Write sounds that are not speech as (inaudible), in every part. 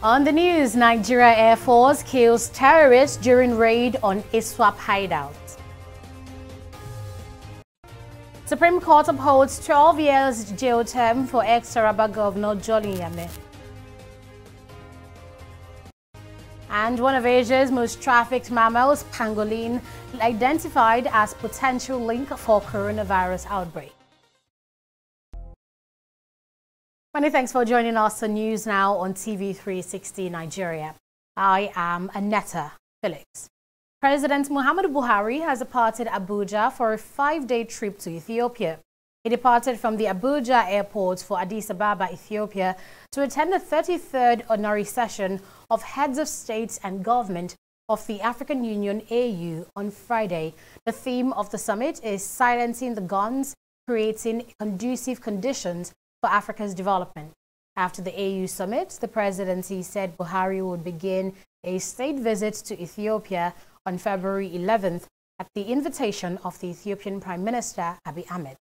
On the news, Nigeria Air Force kills terrorists during raid on ISWAP hideout. Supreme Court upholds 12 years jail term for ex-Taraba Governor Jolly Nyame. And one of Asia's most trafficked mammals, pangolin, identified as potential link for coronavirus outbreak. Many thanks for joining us on News Now on TV360 Nigeria. I am Anetta Felix. President Muhammadu Buhari has departed Abuja for a five-day trip to Ethiopia. He departed from the Abuja airport for Addis Ababa, Ethiopia, to attend the 33rd ordinary session of heads of state and government of the African Union AU on Friday. The theme of the summit is silencing the guns, creating conducive conditions for Africa's development. After the AU summit, the presidency said Buhari would begin a state visit to Ethiopia on February 11th at the invitation of the Ethiopian Prime Minister Abiy Ahmed.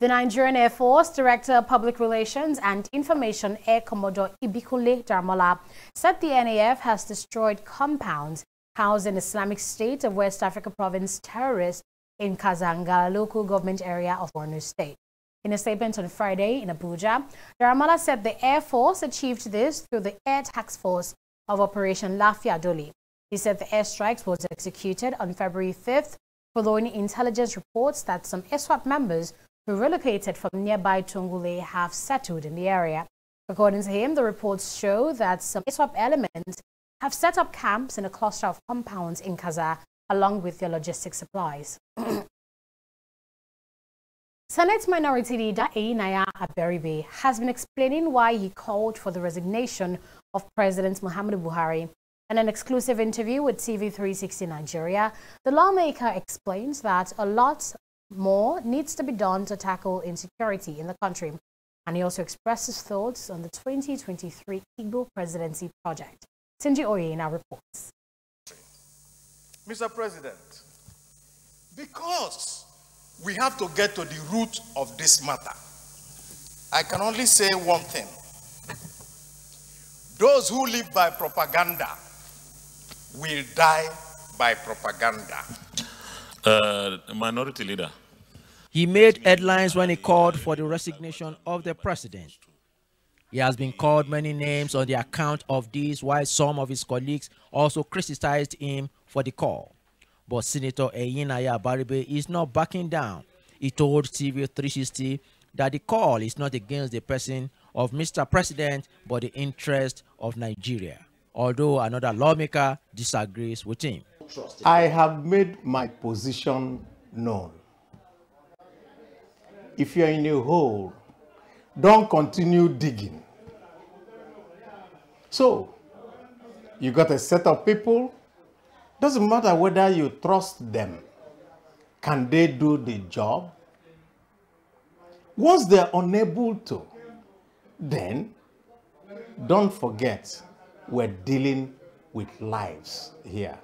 The Nigerian Air Force Director of Public Relations and Information Air Commodore Ibikunle Daramola said the NAF has destroyed compounds housed in Islamic State of West Africa Province terrorists in Kazanga local government area of Borno State. In a statement on Friday in Abuja, Daramola said the Air Force achieved this through the Air Task Force of Operation Lafiya Dole. He said the airstrikes was executed on February 5th following intelligence reports that some ISWAP members who relocated from nearby Tungule have settled in the area. According to him, the reports show that some ISWAP elements have set up camps in a cluster of compounds in Kaza along with their logistic supplies. (clears throat) Senate Minority Leader Enyinnaya Abaribe has been explaining why he called for the resignation of President Muhammadu Buhari. In an exclusive interview with TV360 Nigeria, the lawmaker explains that a lot more needs to be done to tackle insecurity in the country. And he also expresses thoughts on the 2023 Igbo presidency project. Sinji Oye now reports. Mr. President, because we have to get to the root of this matter. I can only say one thing. Those who live by propaganda will die by propaganda. Uh, minority leader. He made headlines when he called for the resignation of the president. He has been called many names on the account of this, while some of his colleagues also criticized him for the call. But Senator Ayinaya Baribe is not backing down. He told TV 360 that the call is not against the person of Mr. President, but the interest of Nigeria. Although another lawmaker disagrees with him. I have made my position known. If you're in a hole, don't continue digging. So, you got a set of people doesn't matter whether you trust them. Can they do the job? Once they're unable to, then don't forget we're dealing with lives here.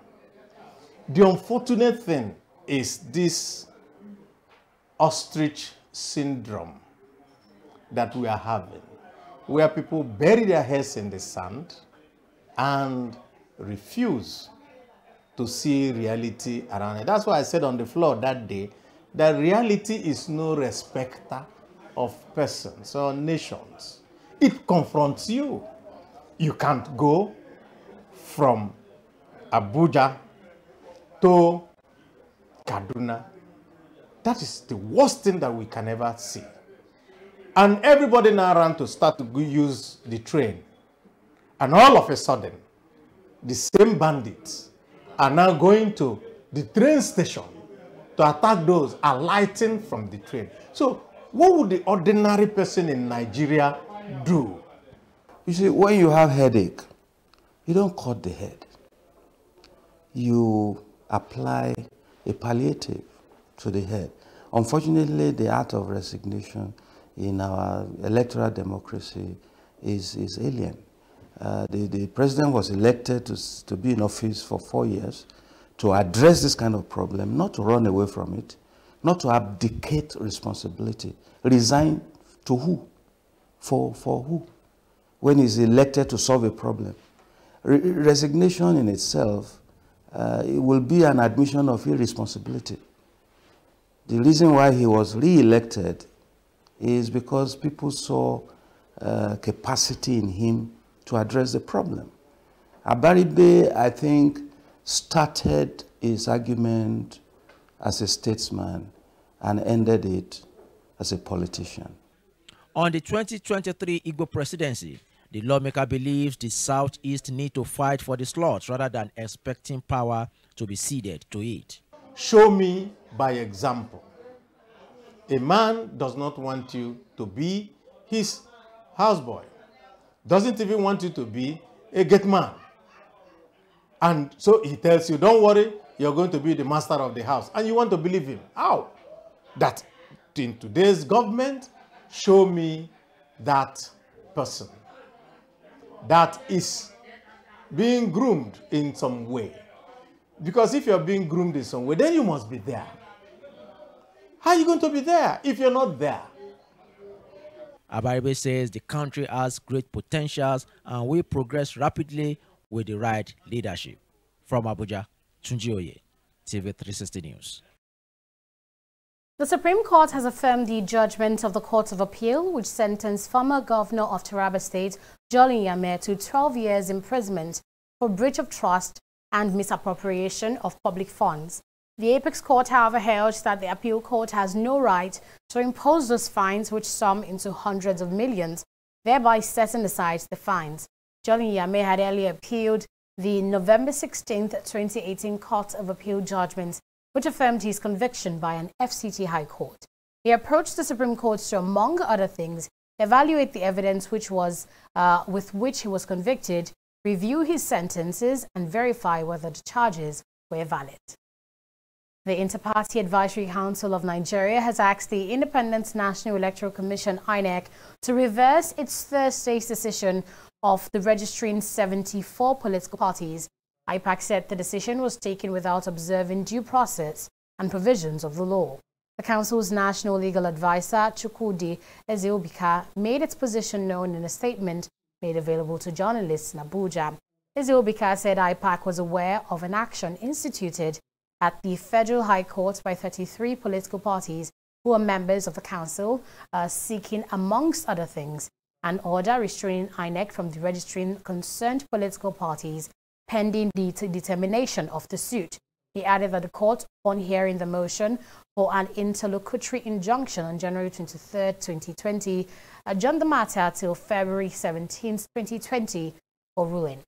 The unfortunate thing is this ostrich syndrome that we are having, where people bury their heads in the sand and refuse to see reality around it. That's why I said on the floor that day that reality is no respecter of persons or nations. It confronts you. You can't go from Abuja to Kaduna. That is the worst thing that we can ever see. And everybody now ran to start to use the train. And all of a sudden, the same bandits are now going to the train station to attack those alighting from the train. So what would the ordinary person in Nigeria do? You see, when you have headache, you don't cut the head. You apply a palliative to the head. Unfortunately, the art of resignation in our electoral democracy is, is alien. Uh, the, the president was elected to, to be in office for four years to address this kind of problem, not to run away from it, not to abdicate responsibility. Resign to who? For, for who? when he's elected to solve a problem. Re resignation in itself uh, it will be an admission of irresponsibility. The reason why he was re-elected is because people saw uh, capacity in him to address the problem. Abaribe, I think, started his argument as a statesman and ended it as a politician. On the 2023 Igbo presidency, the lawmaker believes the Southeast need to fight for the slots rather than expecting power to be ceded to it. Show me by example. A man does not want you to be his houseboy, doesn't even want you to be a gate man. And so he tells you, don't worry, you're going to be the master of the house. And you want to believe him. How? That in today's government, show me that person that is being groomed in some way. Because if you're being groomed in some way, then you must be there. How are you going to be there if you're not there? Abaribe says the country has great potentials and will progress rapidly with the right leadership. From Abuja, Tunji Oye, TV 360 News. The Supreme Court has affirmed the judgment of the Court of Appeal, which sentenced former governor of Taraba State, Jolly Nyame, to 12 years imprisonment for breach of trust and misappropriation of public funds. The Apex Court, however, held that the appeal court has no right to impose those fines, which sum into hundreds of millions, thereby setting aside the fines. Jolly Nyame had earlier appealed the November 16, 2018 Court of Appeal judgment which affirmed his conviction by an FCT High Court. He approached the Supreme Court to, among other things, evaluate the evidence which was, uh, with which he was convicted, review his sentences, and verify whether the charges were valid. The Interparty Advisory Council of Nigeria has asked the Independent National Electoral Commission INEC to reverse its Thursday's decision of the registering 74 political parties IPAC said the decision was taken without observing due process and provisions of the law. The Council's national legal advisor, Chukwudi Ezeobika, made its position known in a statement made available to journalists in Abuja. Ezeobika said IPAC was aware of an action instituted at the Federal High Court by 33 political parties who are members of the Council, uh, seeking, amongst other things, an order restraining INEC from the registering concerned political parties pending the determination of the suit. He added that the court, upon hearing the motion for an interlocutory injunction on January 23, 2020, adjourned the matter till February 17, 2020 for ruling.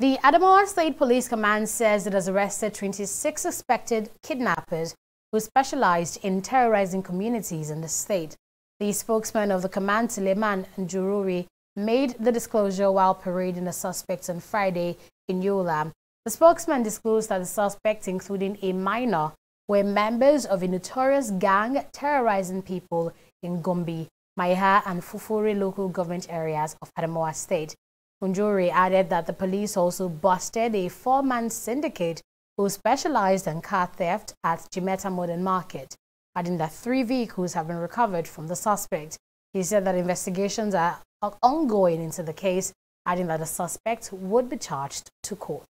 The Adamawa State Police Command says it has arrested 26 suspected kidnappers who specialized in terrorizing communities in the state. The spokesman of the command, Suleiman Nguroje, made the disclosure while parading the suspects on Friday in Yola. The spokesman disclosed that the suspects, including a minor, were members of a notorious gang terrorizing people in Gombi, Maiha, and Fufore local government areas of Adamawa State. Nguroje added that the police also busted a four-man syndicate who specialized in car theft at Jimeta Modern Market, adding that three vehicles have been recovered from the suspect. He said that investigations are ongoing into the case, adding that the suspect would be charged to court.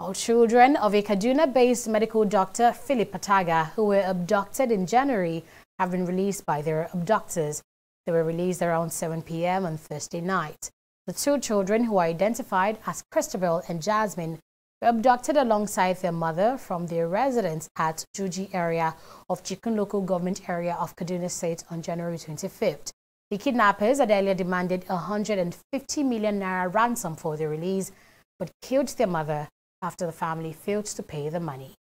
All children of a Kaduna-based medical doctor, Philip Ataga, who were abducted in January, have been released by their abductors. They were released around 7 p.m. on Thursday night. The two children, who are identified as Christabel and Jasmine, were abducted alongside their mother from their residence at Juji area of Chikun local government area of Kaduna State on January 25th. The kidnappers had earlier demanded 150 million naira ransom for their release, but killed their mother after the family failed to pay the money.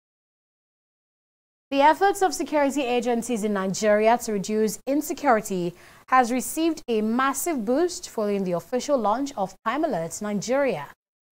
The efforts of security agencies in Nigeria to reduce insecurity has received a massive boost following the official launch of Prime Alert Nigeria.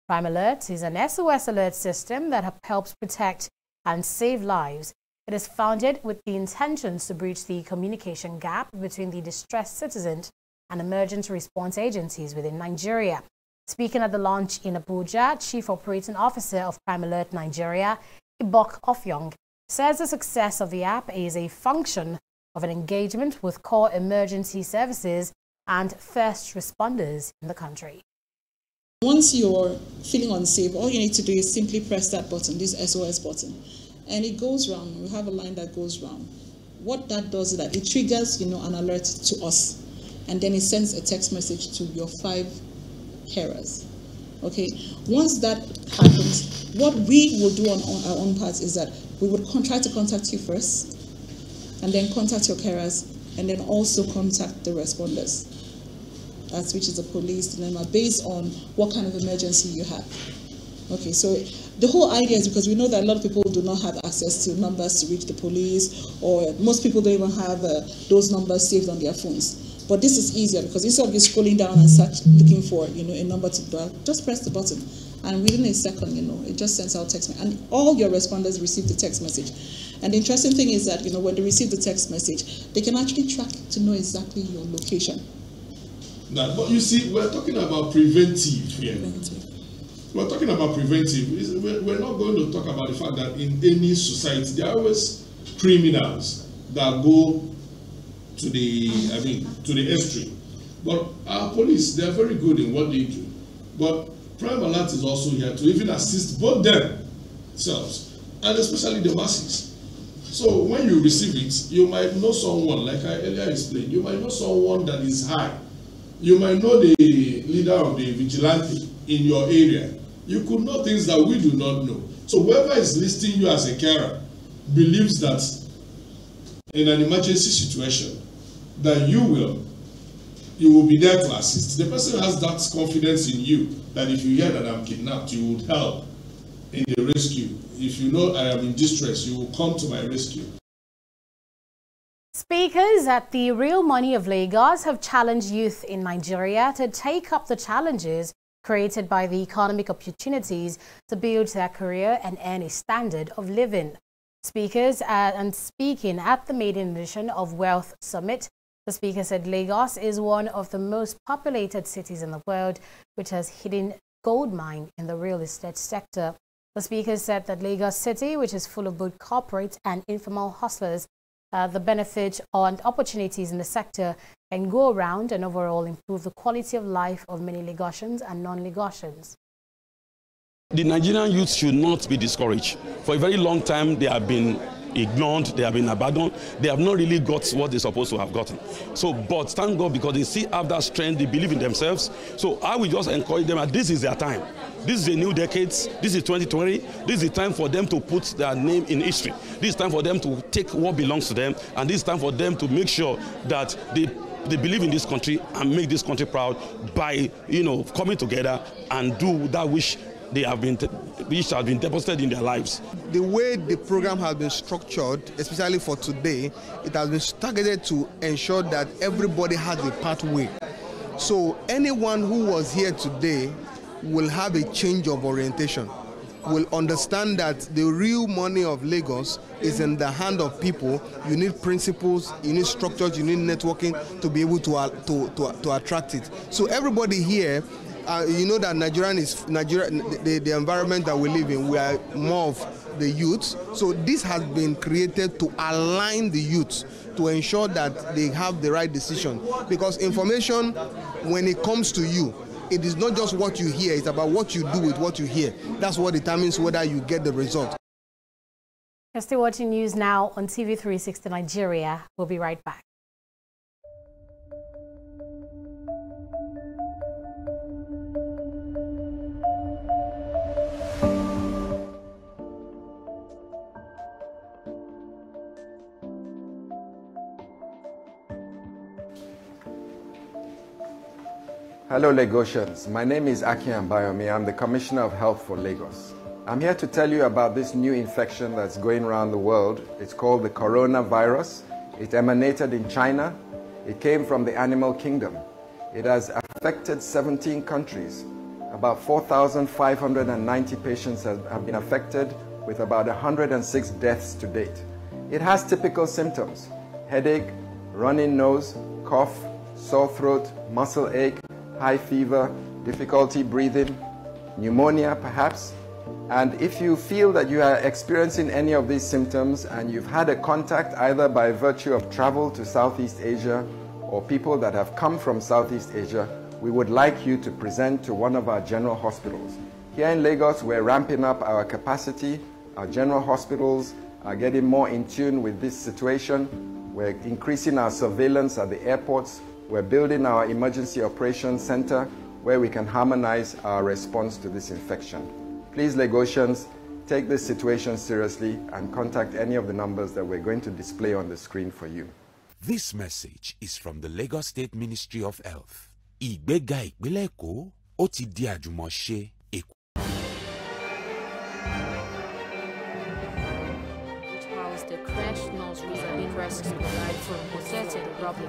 Prime Alert is an SOS alert system that helps protect and save lives it is founded with the intentions to bridge the communication gap between the distressed citizens and emergency response agencies within Nigeria. Speaking at the launch in Abuja, Chief Operating Officer of Prime Alert Nigeria, Ibok Ofyong, says the success of the app is a function of an engagement with core emergency services and first responders in the country. Once you're feeling unsafe, all you need to do is simply press that button, this SOS button, and it goes round. We have a line that goes round. What that does is that it triggers, you know, an alert to us, and then it sends a text message to your five carers. Okay. Once that happens, what we will do on, our own part is that we would try to contact you first, and then contact your carers, and then also contact the responders that's which is the police dilemma, based on what kind of emergency you have. Okay, so the whole idea is because we know that a lot of people do not have access to numbers to reach the police, or most people don't even have uh, those numbers saved on their phones. But this is easier because instead of you scrolling down and search looking for you know a number to dial, just press the button, and within a second, you know, it just sends out text, and all your responders receive the text message. And the interesting thing is that you know when they receive the text message, they can actually track to know exactly your location. Now, but you see, we're talking about preventive here. Preventive. We're talking about preventive. We're not going to talk about the fact that in any society, there are always criminals that go to the, I mean, to the extreme. But our police, they are very good in what they do. But Prime Alert is also here to even assist both themselves, and especially the masses. So when you receive it, you might know someone, like I earlier explained, you might know someone that is high You might know the leader of the vigilante in your area. You could know things that we do not know. So whoever is listing you as a carer believes that in an emergency situation that you will you will be there to assist. The person has that confidence in you that if you hear that I'm kidnapped, you would help in the rescue. If you know I am in distress, you will come to my rescue. Speakers at the Real Money of Lagos have challenged youth in Nigeria to take up the challenges created by the economic opportunities to build their career and earn a standard of living. Speakers uh, and speaking at the maiden edition of Wealth Summit, the speaker said Lagos is one of the most populated cities in the world, which has hidden gold mine in the real estate sector. The speaker said that Lagos City, which is full of both corporate and informal hustlers, uh, the benefits and opportunities in the sector can go around and overall improve the quality of life of many Lagosians and non-Lagosians. The Nigerian youth should not be discouraged. For a very long time, they have been ignored, they have been abandoned, they have not really got what they're supposed to have gotten. So, but thank God because they see have that strength, they believe in themselves. So I will just encourage them that this is their time. This is a new decade. This is 2020. This is the time for them to put their name in history. This is time for them to take what belongs to them, and this is time for them to make sure that they they believe in this country and make this country proud by you know coming together and do that which they have been which has been deposited in their lives. The way the program has been structured, especially for today, it has been targeted to ensure that everybody has a pathway. So anyone who was here today will have a change of orientation will understand that the real money of Lagos is in the hand of people. You need principles, you need structures, you need networking to be able to, to, to, to attract it. So everybody here, uh, you know that Nigerian is Nigeria, the, the environment that we live in. We are more of the youth. So this has been created to align the youth to ensure that they have the right decision. Because information, when it comes to you, it is not just what you hear, it's about what you do with what you hear. That's what determines whether you get the result. You're still watching news now on TV360 Nigeria. We'll be right back. Hello Lagosians, my name is Akin Abayomi. I'm the Commissioner of Health for Lagos. I'm here to tell you about this new infection that's going around the world. It's called the coronavirus. It emanated in China. It came from the animal kingdom. It has affected 17 countries. About 4,590 patients have been affected with about 106 deaths to date. It has typical symptoms, headache, running nose, cough, sore throat, muscle ache, high fever, difficulty breathing, pneumonia perhaps, And if you feel that you are experiencing any of these symptoms and you've had a contact either by virtue of travel to Southeast Asia or people that have come from Southeast Asia, we would like you to present to one of our general hospitals. Here in Lagos, we're ramping up our capacity. Our general hospitals are getting more in tune with this situation. We're increasing our surveillance at the airports. We're building our emergency operations center where we can harmonize our response to this infection. Please, Lagosians, take this situation seriously and contact any of the numbers that we're going to display on the screen for you. This message is from the Lagos State Ministry of Health. Ìgbéga ìpínlẹ̀ Èkó ó ti di àjùmọ̀ṣe Èkó. Whilst the crash nurseries are being rescued alive from possessed rubble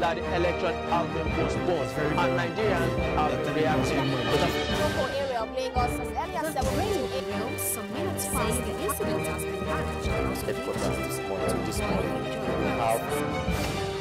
melting. that the election has been postponed and Nigerians have been reacting. local area of Lagos as early as 7 a.m. Some minutes past the incident has been managed. Headquarters this morning, this morning, we have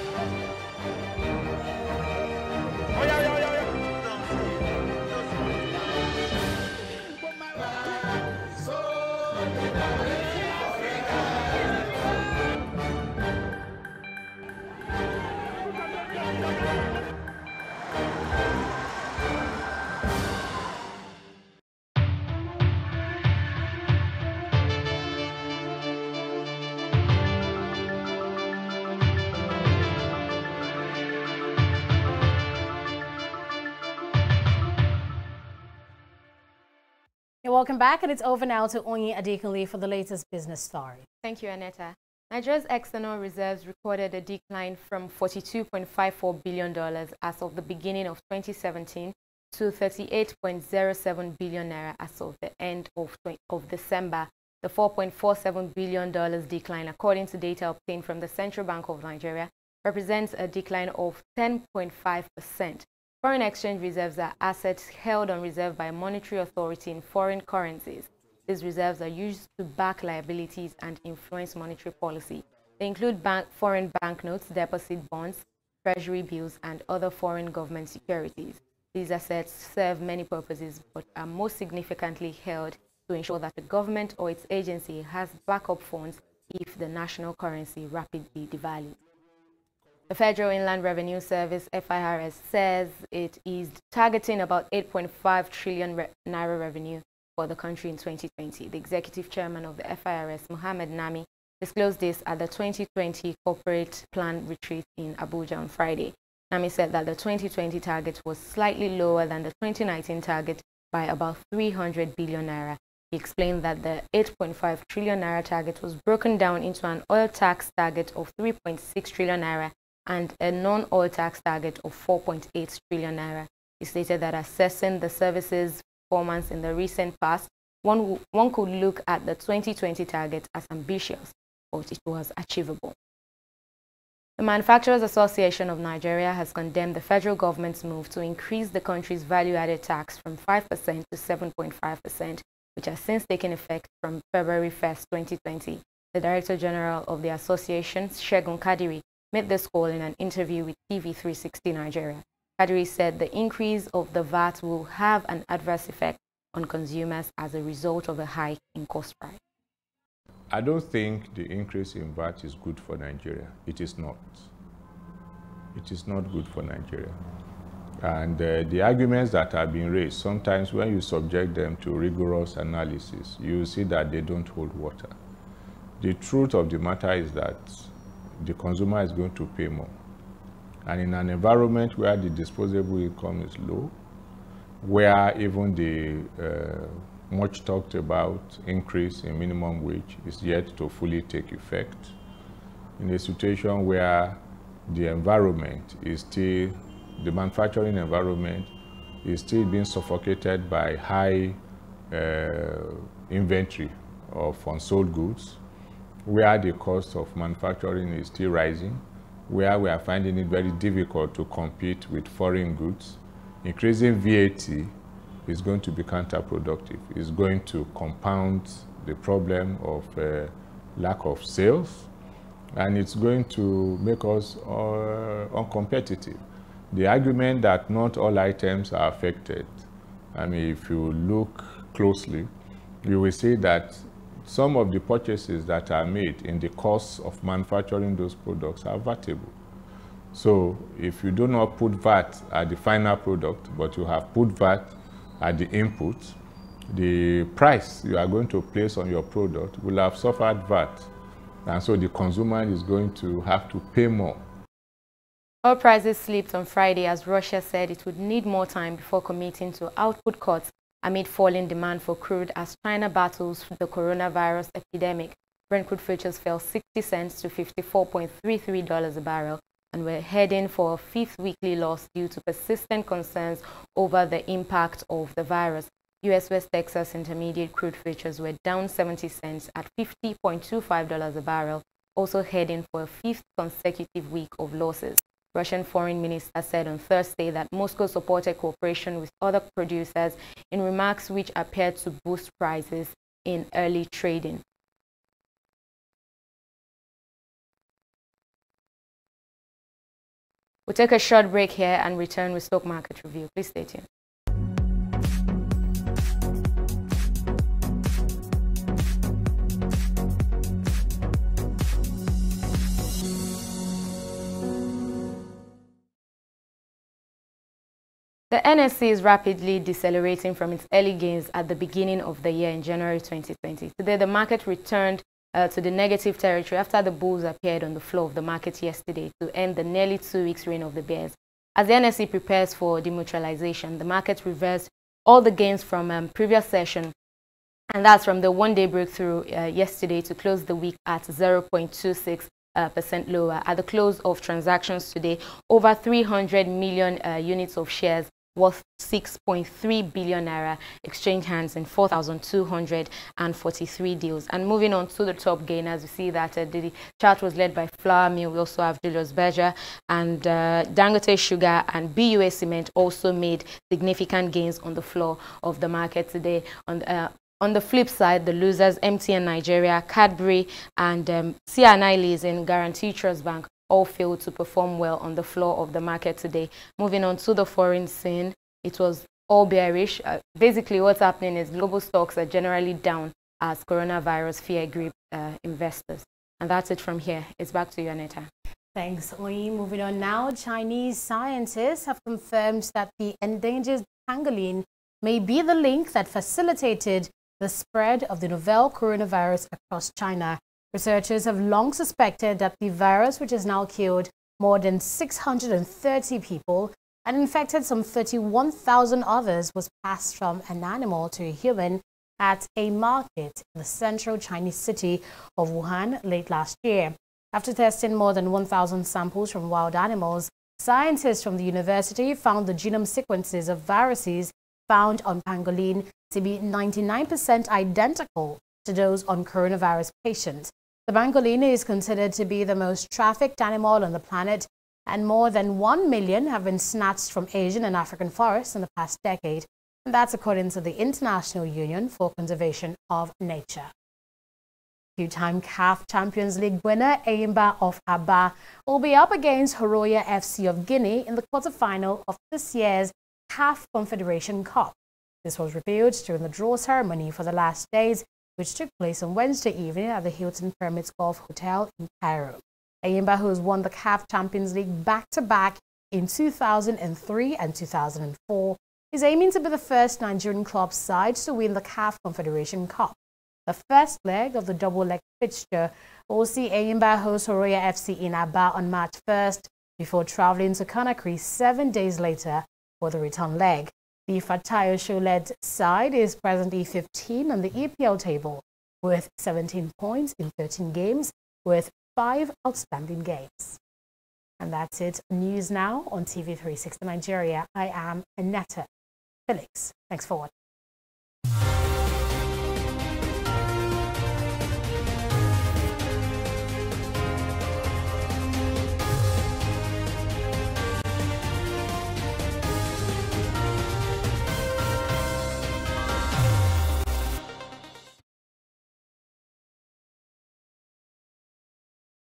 welcome back, and it's over now to Onyi Adekunle for the latest business story. Thank you, Aneta. Nigeria's external reserves recorded a decline from $42.54 billion as of the beginning of 2017 to 38.07 billion naira as of the end of, of December. The $4.47 billion decline, according to data obtained from the Central Bank of Nigeria, represents a decline of 10.5%. Foreign exchange reserves are assets held on reserve by monetary authority in foreign currencies. These reserves are used to back liabilities and influence monetary policy. They include bank, foreign banknotes, deposit bonds, treasury bills, and other foreign government securities. These assets serve many purposes, but are most significantly held to ensure that the government or its agency has backup funds if the national currency rapidly devalues. The Federal Inland Revenue Service, FIRS, says it is targeting about 8.5 trillion re naira revenue for the country in 2020. The executive chairman of the FIRS, Mohamed Nami, disclosed this at the 2020 corporate plan retreat in Abuja on Friday. Nami said that the 2020 target was slightly lower than the 2019 target by about 300 billion naira. He explained that the 8.5 trillion naira target was broken down into an oil tax target of 3.6 trillion naira and a non-oil tax target of 4.8 trillion naira. He stated that assessing the service's performance in the recent past, one, one could look at the 2020 target as ambitious, but it was achievable. The Manufacturers Association of Nigeria has condemned the federal government's move to increase the country's value-added tax from 5% to 7.5%, which has since taken effect from February 1st, 2020. The Director General of the association, Shegun Kadiri, made this call in an interview with TV360 Nigeria. Kadiri said the increase of the VAT will have an adverse effect on consumers as a result of a hike in cost price. I don't think the increase in VAT is good for Nigeria. It is not. It is not good for Nigeria. And uh, the arguments that are being raised, sometimes when you subject them to rigorous analysis, you see that they don't hold water. The truth of the matter is that the consumer is going to pay more. And in an environment where the disposable income is low, where even the uh, much talked about increase in minimum wage is yet to fully take effect, in a situation where the environment is still, the manufacturing environment is still being suffocated by high uh, inventory of unsold goods, where the cost of manufacturing is still rising, where we are finding it very difficult to compete with foreign goods, increasing VAT is going to be counterproductive. It's going to compound the problem of uh, lack of sales, and it's going to make us uh, uncompetitive. The argument that not all items are affected, I mean, if you look closely, you will see that some of the purchases that are made in the course of manufacturing those products are vatable. So if you do not put VAT at the final product, but you have put VAT at the input, the price you are going to place on your product will have suffered VAT. And so the consumer is going to have to pay more. Oil prices slipped on Friday as Russia said it would need more time before committing to output cuts amid falling demand for crude as China battles the coronavirus epidemic. Brent crude futures fell 60 cents to $54.33 a barrel and we're heading for a fifth weekly loss due to persistent concerns over the impact of the virus. U.S. West Texas Intermediate crude futures were down 70 cents at $50.25 a barrel, also heading for a fifth consecutive week of losses. Russian foreign minister said on Thursday that Moscow supported cooperation with other producers in remarks which appeared to boost prices in early trading. We'll take a short break here and return with stock market review. Please stay tuned. The NSE is rapidly decelerating from its early gains at the beginning of the year in January 2020. Today, the market returned uh, to the negative territory after the bulls appeared on the floor of the market yesterday to end the nearly two weeks reign of the bears. As the NSE prepares for demutualization, the market reversed all the gains from um, previous session, and that's from the one-day breakthrough uh, yesterday to close the week at 0.26 uh, percent lower. At the close of transactions today, over 300 million uh, units of shares worth 6.3 billion naira exchange hands in 4,243 deals. And moving on to the top gainers, we see that uh, the chart was led by Flour Mill. We also have Julius Berger and uh, Dangote Sugar and BUA Cement also made significant gains on the floor of the market today. On, uh, on the flip side, the losers, MTN Nigeria, Cadbury, and um, C&I Leasing, Guaranty Trust Bank all failed to perform well on the floor of the market today. Moving on to the foreign scene, it was all bearish. Uh, basically, what's happening is global stocks are generally down as coronavirus fear gripped uh, investors. And that's it from here. It's back to you, Anita. Thanks, Oi. Moving on now, Chinese scientists have confirmed that the endangered pangolin may be the link that facilitated the spread of the novel coronavirus across China. Researchers have long suspected that the virus, which has now killed more than 630 people and infected some 31,000 others, was passed from an animal to a human at a market in the central Chinese city of Wuhan late last year. After testing more than 1,000 samples from wild animals, scientists from the university found the genome sequences of viruses found on pangolin to be 99% identical to those on coronavirus patients. The pangolin is considered to be the most trafficked animal on the planet, and more than 1 million have been snatched from Asian and African forests in the past decade. And that's according to the International Union for Conservation of Nature. Two-time CAF Champions League winner Enyimba of Aba will be up against Horoya FC of Guinea in the quarterfinal of this year's CAF Confederation Cup. This was revealed during the draw ceremony for the last days which took place on Wednesday evening at the Hilton Pyramids Golf Hotel in Cairo. Enyimba, who has won the CAF Champions League back-to-back in 2003 and 2004, is aiming to be the first Nigerian club side to win the CAF Confederation Cup. The first leg of the double-leg fixture will see Enyimba host Horoya FC in Aba on March 1st before traveling to Conakry seven days later for the return leg. The Fatai Osho-led side is presently 15 on the EPL table with 17 points in 13 games with five outstanding games. And that's it. News now on TV360 Nigeria. I am Anetta Felix. Thanks for watching.